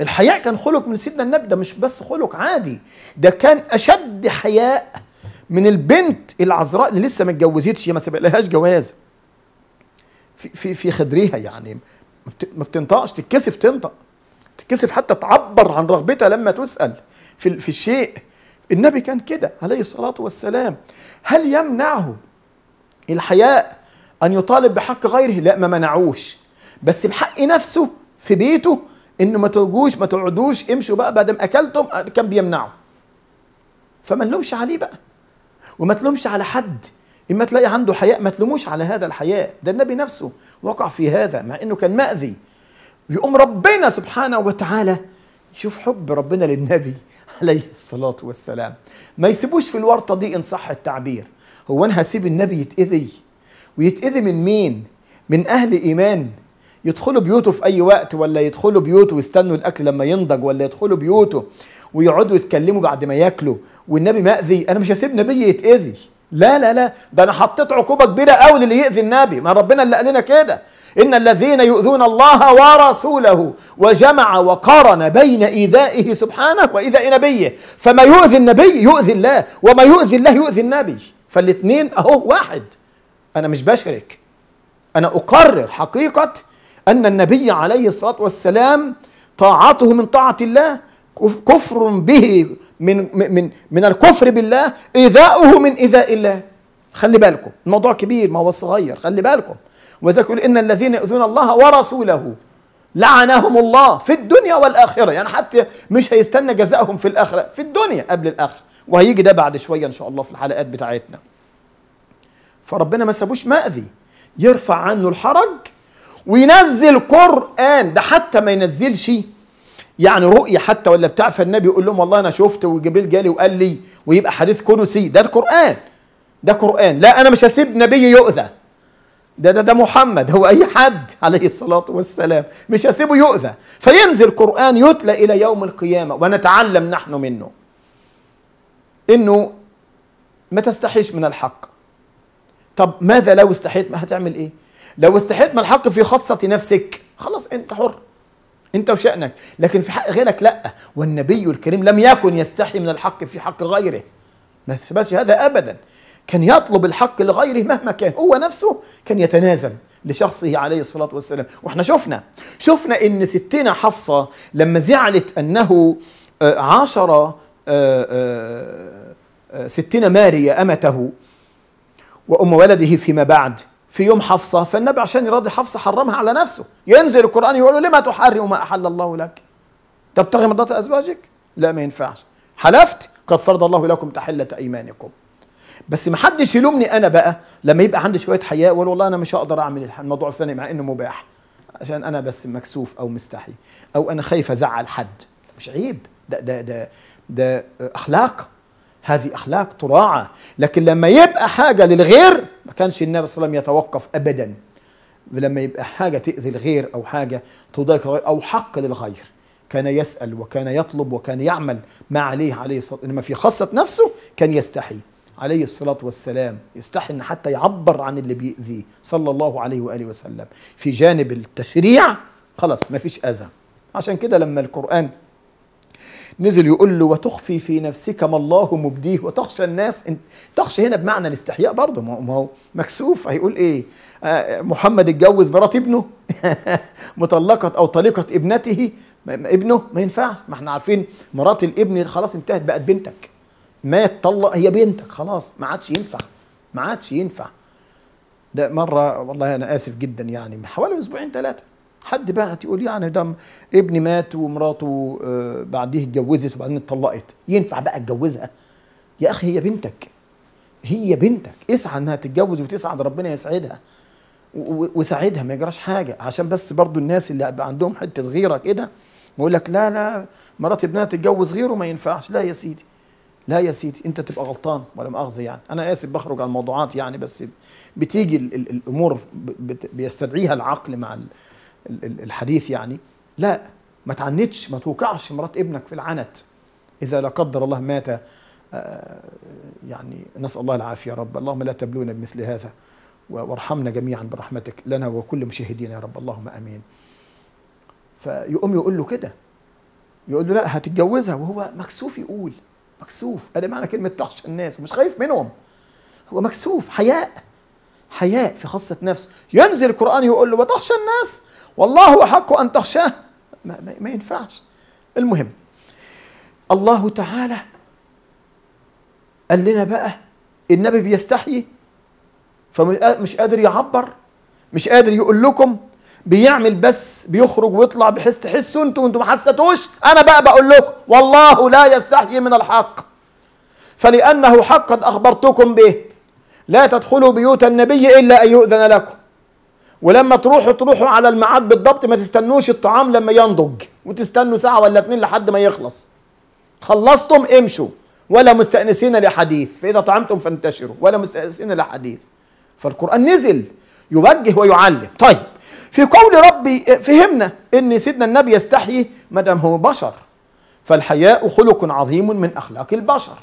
الحياء كان خلق من سيدنا النبي ده مش بس خلق عادي. ده كان أشد حياء من البنت العذراء اللي لسه ما اتجوزتش ما سبقلهاش جواز. في في في خدرها يعني ما بتنطقش تتكسف تنطق. تتكسف حتى تعبر عن رغبتها لما تسأل في في الشيء. النبي كان كده عليه الصلاة والسلام. هل يمنعه الحياء أن يطالب بحق غيره؟ لا ما منعوش. بس بحق نفسه في بيته إنه ما تجوش ما تقعدوش امشوا بقى بعد ما أكلتم كان بيمنعه فما نلومش عليه بقى. وما تلومش على حد. إما تلاقي عنده حياء ما تلوموش على هذا الحياء. ده النبي نفسه وقع في هذا مع إنه كان مأذي. يقوم ربنا سبحانه وتعالى شوف حب ربنا للنبي عليه الصلاة والسلام. ما يسيبوش في الورطة دي إن صح التعبير. هو أنا هسيب النبي يتأذي. ويتأذي من مين؟ من أهل إيمان. يدخلوا بيوته في أي وقت ولا يدخلوا بيوته ويستنوا الأكل لما ينضج ولا يدخلوا بيوته ويقعدوا يتكلموا بعد ما ياكلوا والنبي مأذي أنا مش هسيب نبي يتأذي. لا لا لا. ده أنا حطيت عقوبة كبيرة قوي للي يؤذي النبي. ما ربنا اللي قال لنا كده. إن الذين يؤذون الله ورسوله وجمع وقارن بين إيذائه سبحانه وإيذاء نبيه. فما يؤذي النبي يؤذي الله وما يؤذي الله يؤذي النبي. فالاثنين أهو واحد. أنا مش بشرك. أنا أقرر حقيقة أن النبي عليه الصلاة والسلام طاعته من طاعة الله كفر به من من من الكفر بالله إيذاؤه من إيذاء الله. خلي بالكم الموضوع كبير ما هو صغير خلي بالكم. وذلك إن الذين يؤذون الله ورسوله لعنهم الله في الدنيا والآخرة. يعني حتى مش هيستنى جزاءهم في الآخرة في الدنيا قبل الآخرة. وهيجي ده بعد شوية إن شاء الله في الحلقات بتاعتنا. فربنا ما سابوش مأذي يرفع عنه الحرج وينزل قرآن. ده حتى ما ينزلش يعني رؤية حتى ولا بتاع. فالنبي يقول لهم والله أنا شفت وجبريل جالي وقال لي ويبقى حديث كنسي ده القرآن. ده قرآن. لا أنا مش هسيب نبي يؤذى. ده ده ده محمد. هو أي حد عليه الصلاة والسلام. مش هسيبه يؤذى. فينزل قرآن يتلى إلى يوم القيامة. ونتعلم نحن منه. إنه ما تستحيش من الحق. طب ماذا لو استحيت؟ ما هتعمل إيه؟ لو استحيت من الحق في خاصة نفسك خلاص أنت حر انت وشأنك. لكن في حق غيرك لا. والنبي الكريم لم يكن يستحي من الحق في حق غيره. ما ثبتش هذا ابدا. كان يطلب الحق لغيره مهما كان. هو نفسه كان يتنازل لشخصه عليه الصلاة والسلام. وإحنا شفنا شفنا إن ستنا حفصة لما زعلت أنه عاشر ستنا ماريا أمته وأم ولده فيما بعد. في يوم حفصة فالنبي عشان يراضي حفصة حرمها على نفسه. ينزل القرآن يقول له لما تحرم ما أحل الله لك؟ تبتغي مرضات أزواجك؟ لا ما ينفعش. حلفت؟ قد فرض الله لكم تحلة أيمانكم. بس ما حدش يلومني أنا بقى لما يبقى عندي شوية حياء وأقول والله أنا مش هقدر أعمل الموضوع الفلاني مع إنه مباح. عشان أنا بس مكسوف أو مستحي. أو أنا خايف أزعل حد. مش عيب. ده ده ده ده أخلاق. هذه أخلاق تراعى. لكن لما يبقى حاجة للغير ما كانش النبي صلى الله عليه وسلم يتوقف ابدا. لما يبقى حاجة تأذي الغير أو حاجة تضايق أو حق للغير كان يسأل وكان يطلب وكان يعمل ما عليه عليه الصلاة إنما في خاصة نفسه كان يستحي. عليه الصلاة والسلام. يستحي أن حتى يعبر عن اللي بيأذيه صلى الله عليه وآله وسلم. في جانب التشريع خلاص ما فيش أذى. عشان كده لما القرآن نزل يقول له وتخفي في نفسك ما الله مبديه وتخشى الناس. تخشى هنا بمعنى الاستحياء برضه. ما هو مكسوف. هيقول إيه؟ آه محمد اتجوز مرات ابنه. مطلقة أو طليقة ابنته. ابنه ما ينفعش. ما إحنا عارفين مرات الابن خلاص انتهت بقت بنتك. ما تطلق هي بنتك. خلاص ما عادش ينفع. ما عادش ينفع. ده مرة والله أنا آسف جدا يعني حوالي أسبوعين ثلاثة حد بعت يقول يعني ده ابني مات ومراته آه بعديه اتجوزت وبعدين اتطلقت. ينفع بقى اتجوزها يا أخي هي بنتك. هي بنتك. اسعى إنها تتجوز وتسعد ربنا يسعدها. وساعدها ما يجراش حاجة. عشان بس برضو الناس اللي بقى عندهم حتة غيرة كده يقول لك لا لا مرات ابنها تتجوز غيره ما ينفعش. لا يا سيدي. لا يا سيدي أنت تبقى غلطان ولا مؤاخذة يعني. أنا آسف بخرج عن الموضوعات يعني بس بتيجي الأمور بيستدعيها العقل مع الحديث يعني لا ما تعنتش ما توقعش مرات ابنك في العنت. إذا لا قدر الله مات يعني نسأل الله العافية يا رب. اللهم لا تبلونا بمثل هذا وارحمنا جميعا برحمتك لنا وكل مشاهدينا يا رب. اللهم آمين. فيقوم يقول له كده. يقول له لا هتتجوزها؟ وهو مكسوف يقول. مكسوف. أدي معنى كلمة تخشى الناس مش خايف منهم. هو مكسوف حياء حياء في خاصة نفسه. ينزل القرآن يقول له وتخشى الناس؟ والله أحق أن تخشاه. ما, ما, ما ينفعش. المهم الله تعالى قال لنا بقى النبي بيستحيي فمش قادر يعبر مش قادر يقول لكم بيعمل بس بيخرج ويطلع بحيث تحسوا أنتوا وانتوا ما حسيتوش؟ أنا بقى بقول لكم والله لا يستحيي من الحق. فلأنه حق قد أخبرتكم به لا تدخلوا بيوت النبي إلا أن يؤذن لكم. ولما تروحوا تروحوا على الميعاد بالضبط ما تستنوش الطعام لما ينضج وتستنوا ساعة ولا اتنين لحد ما يخلص. خلصتم امشوا. ولا مستأنسين لحديث. فإذا طعمتم فانتشروا. ولا مستأنسين لحديث. فالقرآن نزل يوجه ويعلم. طيب في قول ربي فهمنا إن سيدنا النبي يستحيي ما دام هو بشر فالحياء خلق عظيم من أخلاق البشر.